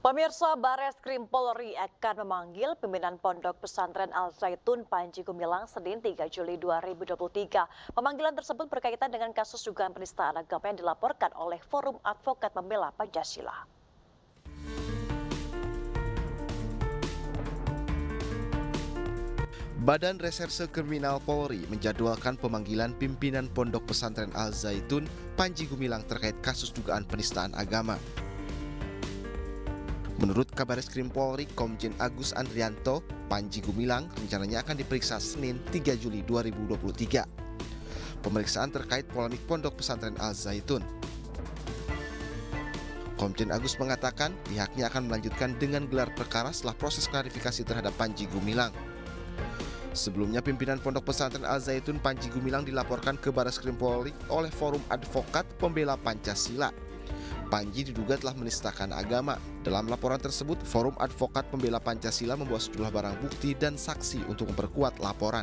Pemirsa Bares Krim Polri akan memanggil pimpinan Pondok Pesantren Al Zaitun Panji Gumilang Senin 3 Juli 2023. Pemanggilan tersebut berkaitan dengan kasus dugaan penistaan agama yang dilaporkan oleh Forum Advokat Pembela Pancasila. Badan Reserse Kriminal Polri menjadwalkan pemanggilan pimpinan Pondok Pesantren Al Zaitun Panji Gumilang terkait kasus dugaan penistaan agama. Menurut kabar Krim Polri Komjen Agus Andrianto, Panji Gumilang rencananya akan diperiksa Senin 3 Juli 2023. Pemeriksaan terkait polemik pondok pesantren Al Zaitun. Komjen Agus mengatakan pihaknya akan melanjutkan dengan gelar perkara setelah proses klarifikasi terhadap Panji Gumilang. Sebelumnya pimpinan Pondok Pesantren Al Zaitun Panji Gumilang dilaporkan ke Baris Krim Polri oleh Forum Advokat Pembela Pancasila. Panji diduga telah menistakan agama. Dalam laporan tersebut, Forum Advokat Pembela Pancasila membawa sejumlah barang bukti dan saksi untuk memperkuat laporan.